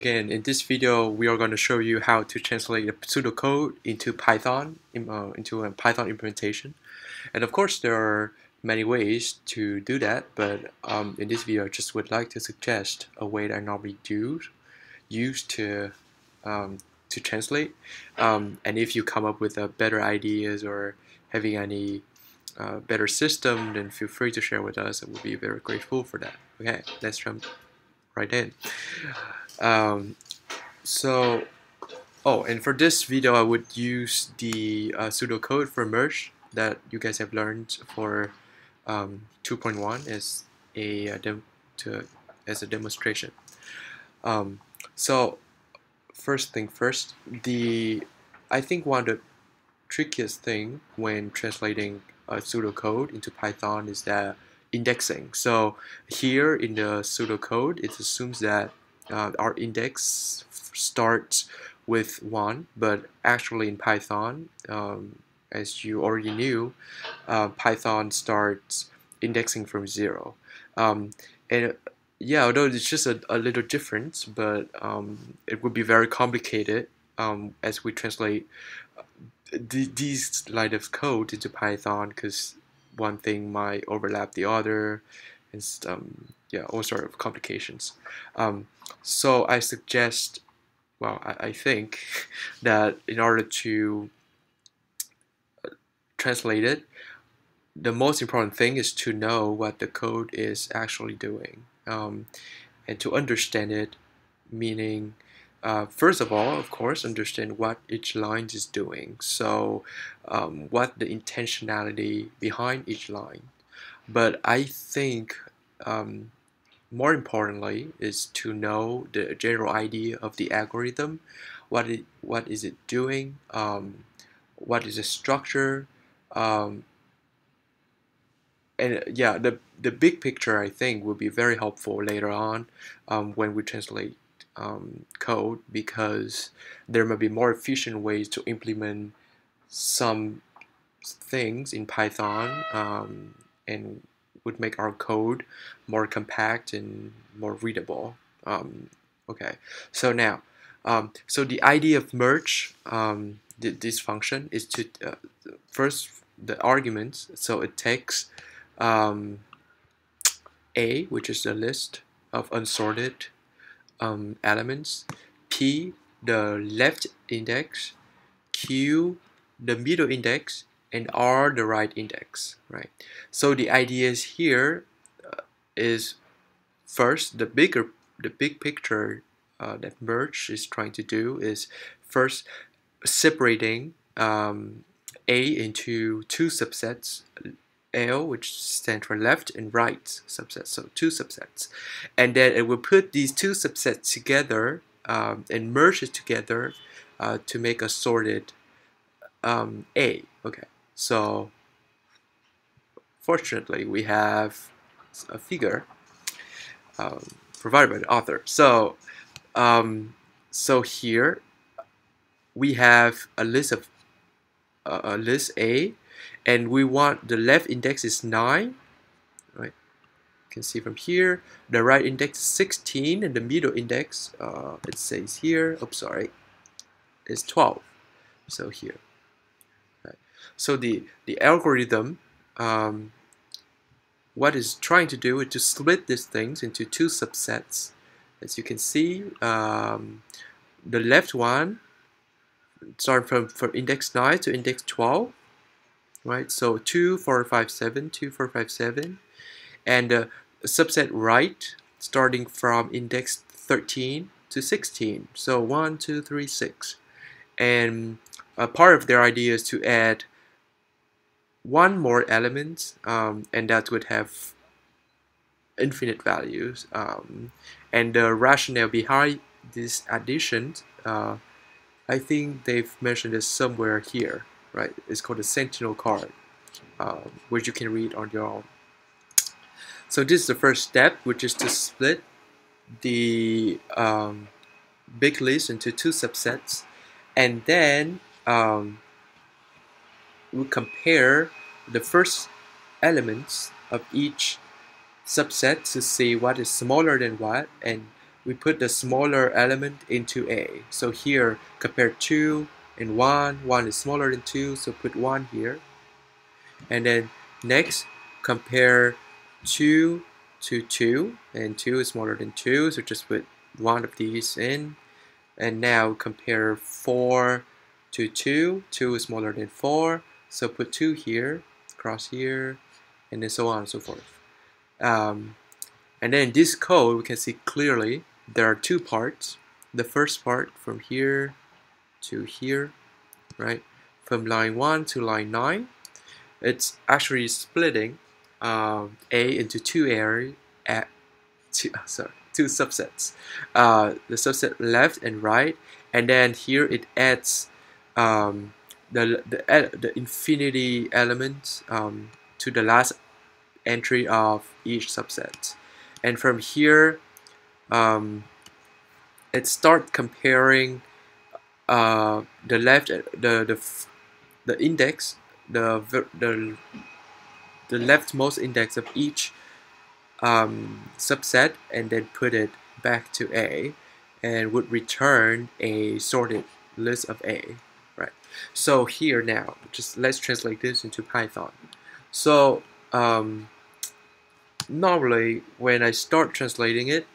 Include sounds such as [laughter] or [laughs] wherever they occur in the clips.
Again, in this video, we are going to show you how to translate a pseudocode into Python, uh, into a Python implementation. And of course, there are many ways to do that, but um, in this video, I just would like to suggest a way that I normally do use to um, to translate. Um, and if you come up with uh, better ideas or having any uh, better system, then feel free to share with us. I will be very grateful for that. Okay, let's jump right in. Um, so, oh, and for this video, I would use the uh, pseudocode for merge that you guys have learned for um, 2.1 as a uh, to as a demonstration. Um, so, first thing first, the I think one of the trickiest thing when translating a pseudocode into Python is that indexing. So here in the pseudocode, it assumes that uh, our index starts with 1, but actually in Python, um, as you already knew, uh, Python starts indexing from 0. Um, and yeah, although it's just a, a little different, but um, it would be very complicated um, as we translate uh, these line of code into Python because one thing might overlap the other and um, yeah, all sort of complications. Um, so I suggest, well, I, I think [laughs] that in order to uh, translate it, the most important thing is to know what the code is actually doing um, and to understand it, meaning uh, first of all, of course, understand what each line is doing. So, um, what the intentionality behind each line. But I think um, more importantly is to know the general idea of the algorithm what it what is it doing um, what is the structure um, and yeah the the big picture I think will be very helpful later on um, when we translate um, code because there may be more efficient ways to implement some things in Python um, and would make our code more compact and more readable. Um, okay, so now, um, so the idea of merge um, this function is to uh, first the arguments. So it takes um, a, which is the list of unsorted um, elements, p, the left index, q, the middle index, and R the right index, right? So the ideas here uh, is first the bigger the big picture uh, that merge is trying to do is first separating um, A into two subsets L which stands for left and right subsets so two subsets and then it will put these two subsets together um, and merge it together uh, to make a sorted um, A okay so fortunately, we have a figure um, provided by the author. So, um, so here we have a list of uh, a list A, and we want the left index is nine. Right, you can see from here. The right index is 16, and the middle index, uh, it says here. Oops, sorry, is 12. So here. So the, the algorithm, um, what is trying to do is to split these things into two subsets. As you can see, um, the left one starting from, from index 9 to index 12, right? So 2, 4, 5, 7, 2, 4, 5, 7. And uh, subset right starting from index 13 to 16. So 1, 2, 3, 6. And a part of their idea is to add one more element um, and that would have infinite values. Um, and the rationale behind this addition uh, I think they've mentioned it somewhere here right? It's called the sentinel card uh, which you can read on your own. So this is the first step which is to split the um, big list into two subsets and then um, we compare the first elements of each subset to see what is smaller than what and we put the smaller element into A. So here, compare 2 and 1. 1 is smaller than 2, so put 1 here. And then next, compare 2 to 2, and 2 is smaller than 2, so just put one of these in. And now compare 4 to 2. 2 is smaller than 4, so put 2 here, cross here, and then so on and so forth. Um, and then this code, we can see clearly there are two parts. The first part from here to here, right? From line 1 to line 9. It's actually splitting um, A into two areas, at two, [laughs] sorry, two subsets. Uh, the subset left and right, and then here it adds um, the, the, the infinity element um, to the last entry of each subset. And from here, um, it start comparing uh, the left the the the index the the the leftmost index of each um, subset and then put it back to A and would return a sorted list of A right? So here now just let's translate this into Python. So um, normally when I start translating it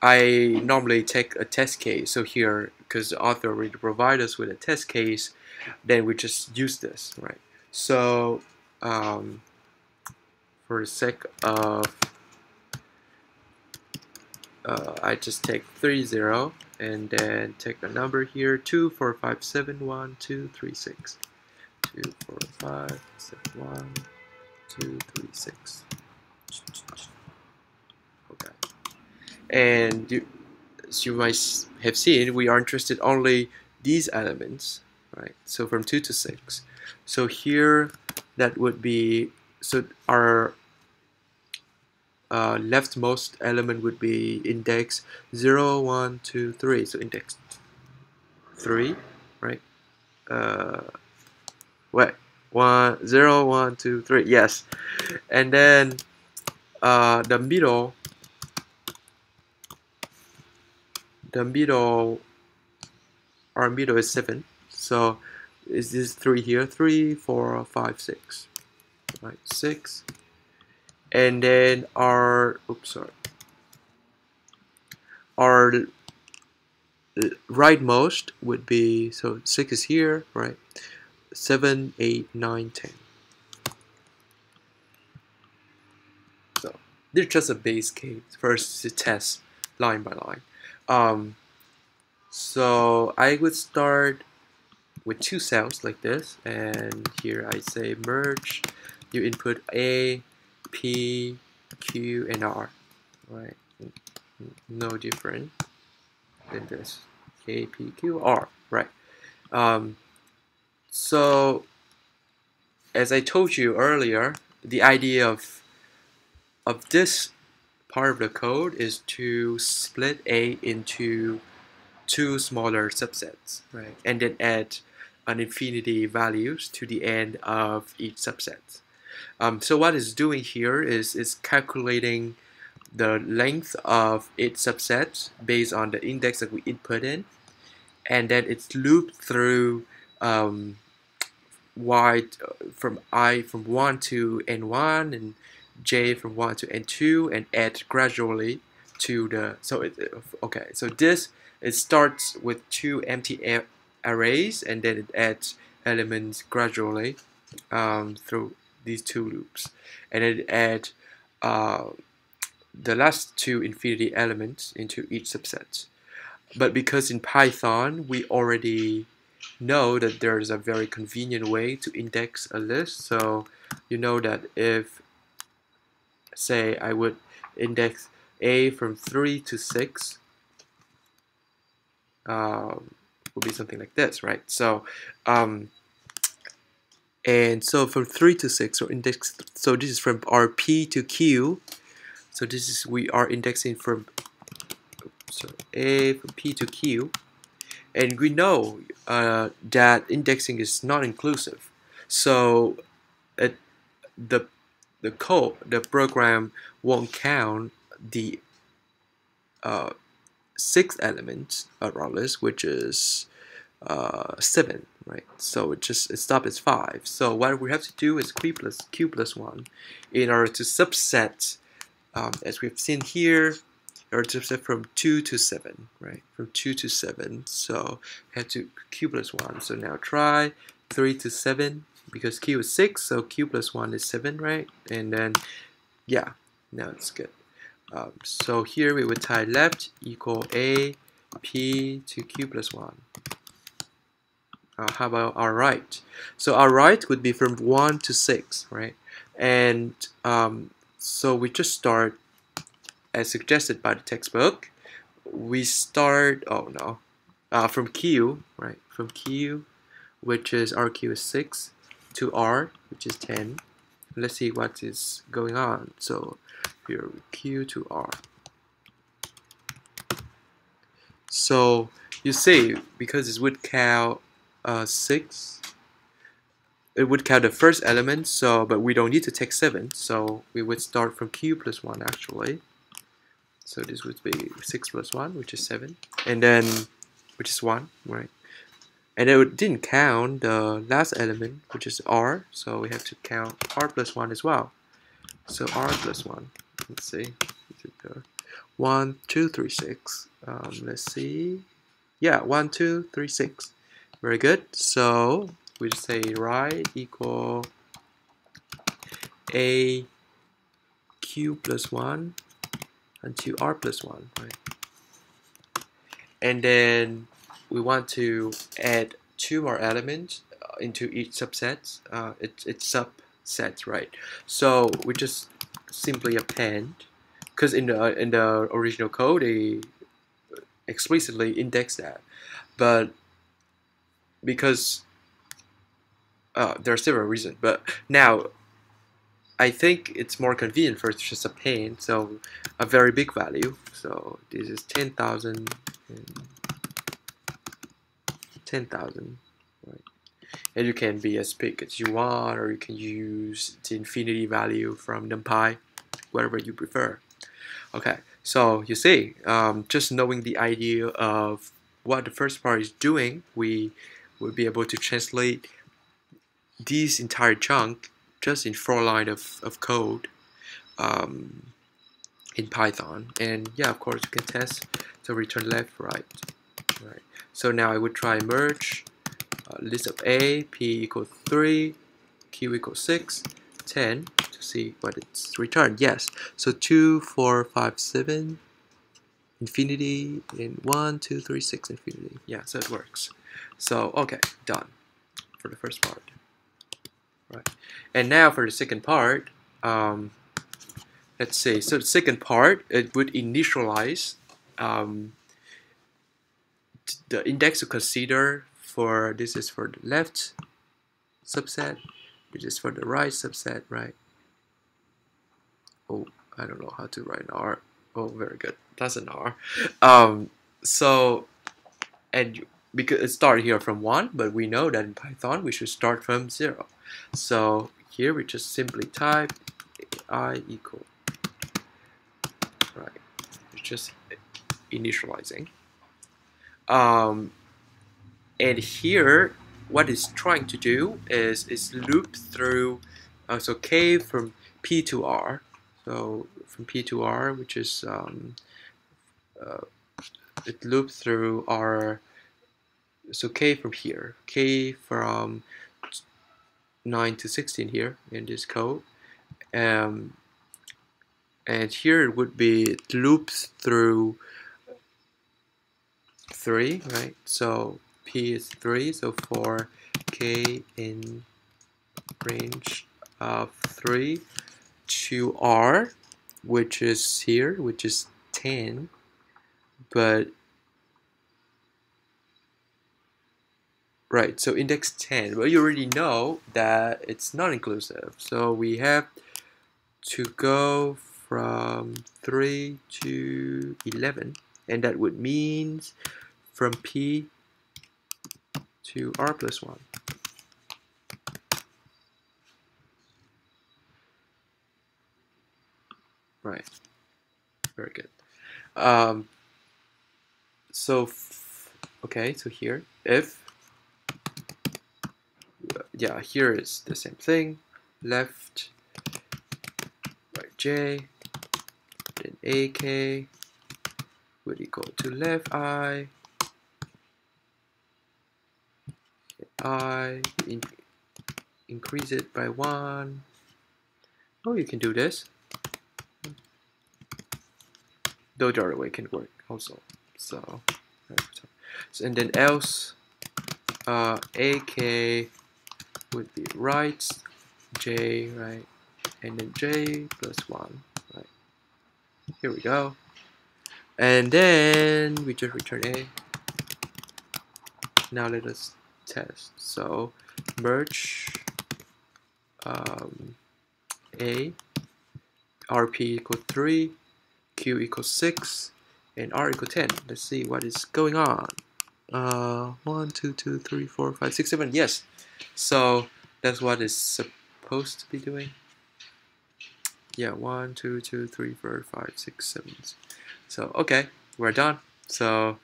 I normally take a test case. So here because the author already provide us with a test case then we just use this right? So um, for the sake of uh, I just take 3 0 and then take a number here 2 4 5 7 1 2 3 6 2 4 5 7 1 2 3 6 okay. And you, as you might have seen we are interested only these elements right? So from 2 to 6 so here that would be so our uh, leftmost element would be index 0 1 2 3 so index 3 right? Uh, wait 1 0 1 2 3 yes. And then uh, the middle the middle our middle is 7 so is this 3 here? 3 4 5 6 right 6 and then our oops sorry. Our rightmost would be so 6 is here right? 7 8 9 10 so is just a base case first to test line by line. Um, so I would start with two cells like this. And here I say merge you input A P, Q, and R, right? No different than this. K, P, Q, R, right? Um, so, as I told you earlier, the idea of of this part of the code is to split A into two smaller subsets, right? And then add an infinity values to the end of each subset. Um, so what it's doing here is it's calculating the length of its subsets based on the index that we input in. And then it's looped through um, y from i from 1 to n1 and j from 1 to n2 and add gradually to the so it, okay so this it starts with two empty arrays and then it adds elements gradually um, through these two loops and then add uh, the last two infinity elements into each subset. But because in Python we already know that there's a very convenient way to index a list, so you know that if say I would index A from 3 to 6 um, would be something like this, right? So um, and so from 3 to 6 or index so this is from our P to Q. So this is we are indexing from so A from P to Q. And we know uh, that indexing is not inclusive. So it, the the code the program won't count the uh, sixth element around this, which is uh, 7, right? So it just it stops at 5. So what we have to do is q plus, q plus 1 in order to subset, um, as we've seen here, or to subset from 2 to 7, right? From 2 to 7. So we have to q plus 1. So now try 3 to 7 because q is 6, so q plus 1 is 7, right? And then, yeah, now it's good. Um, so here we would tie left equal a p to q plus 1. Uh, how about our right? So our right would be from 1 to 6, right? And um, so we just start as suggested by the textbook. We start, oh no, uh, from Q, right? From Q, which is RQ is 6, to R, which is 10. Let's see what is going on. So here, Q to R. So you see, because it's would count uh, 6 it would count the first element so but we don't need to take 7 so we would start from q plus 1 actually. So this would be 6 plus 1 which is 7 and then which is 1 right? And it didn't count the last element which is r so we have to count r plus 1 as well. So r plus 1 let's see. One two three six? Um, let's see. Yeah one two three six very good. So we say right equal a q plus 1 until r plus 1, right? And then we want to add two more elements uh, into each subset. Uh, it, it's subsets, right? So we just simply append, because in the in the original code they explicitly index that, but because uh, there are several reasons. But now, I think it's more convenient for just append, so a very big value. So this is 10,000 10,000, right? And you can be as big as you want, or you can use the infinity value from NumPy, whatever you prefer. Okay, so you see, um, just knowing the idea of what the first part is doing, we will be able to translate this entire chunk just in four lines of, of code um, in Python. And yeah, of course, you can test to return left, right. right. So now I would try merge uh, list of A, P equals 3, Q equals 6, 10 to see what it's returned. Yes, so 2, 4, 5, 7, infinity, and 1, 2, 3, 6, infinity. Yeah, so it works. So, okay, done for the first part. Right. And now for the second part, um, let's see. So the second part, it would initialize um, the index to consider for, this is for the left subset, this is for the right subset, right? Oh, I don't know how to write an R. Oh, very good. That's an R. Um, so, and because it started here from 1, but we know that in Python we should start from 0. So here we just simply type i equal, right, it's just initializing. Um, and here, what it's trying to do is, is loop through, uh, so k from p to r, so from p to r, which is, um, uh, it loops through our so k from here, k from 9 to 16 here in this code. Um, and here it would be loops through 3, right? So p is 3, so for k in range of 3 to r, which is here, which is 10, but Right, so index 10, well you already know that it's not inclusive. So we have to go from 3 to 11 and that would mean from P to R plus 1. Right, very good. Um, so, okay, so here, if, yeah, here is the same thing, left, right j, then ak would equal to left i, i, in, increase it by 1. Oh, you can do this. Though the other way can work also. So, so and then else, uh, ak would be right, j, right, and then j plus 1, right. Here we go. And then we just return a. Now let us test. So merge um, a rp equal 3 q equals 6 and r equal 10 let's see what is going on uh 1 2 2 3 4 5 6 7 yes so that's what it's supposed to be doing yeah 1 2 2 3 4 5 6 7 so okay we're done so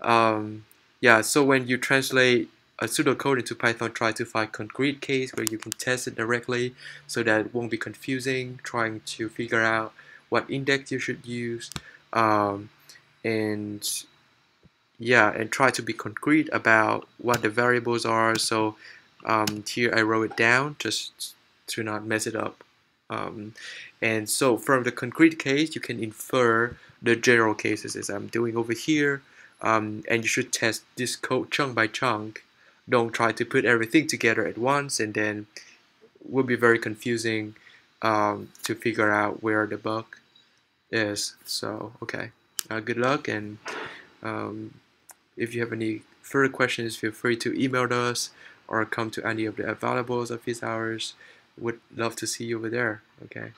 um yeah so when you translate a pseudocode into Python, try to find concrete case where you can test it directly so that it won't be confusing, trying to figure out what index you should use. Um, and yeah, and try to be concrete about what the variables are. So um, here I wrote it down just to not mess it up. Um, and so from the concrete case, you can infer the general cases as I'm doing over here. Um, and you should test this code chunk by chunk don't try to put everything together at once and then it will be very confusing um, to figure out where the bug is so okay uh, good luck and um, if you have any further questions feel free to email us or come to any of the available office hours would love to see you over there okay